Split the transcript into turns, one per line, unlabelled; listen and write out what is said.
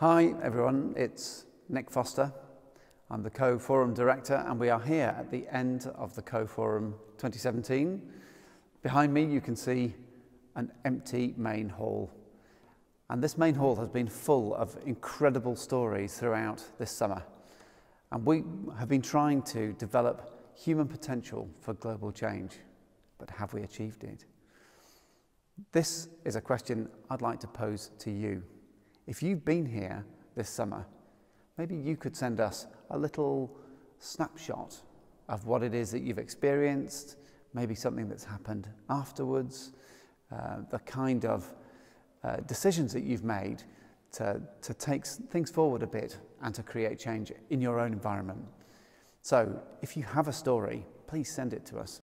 Hi everyone, it's Nick Foster. I'm the Caux Forum Director and we are here at the end of the Caux Forum 2017. Behind me you can see an empty main hall. And this main hall has been full of incredible stories throughout this summer. And we have been trying to develop human potential for global change. But have we achieved it? This is a question I'd like to pose to you. If you've been here this summer, maybe you could send us a little snapshot of what it is that you've experienced, maybe something that's happened afterwards, uh, the kind of uh, decisions that you've made to, to take things forward a bit and to create change in your own environment. So if you have a story, please send it to us.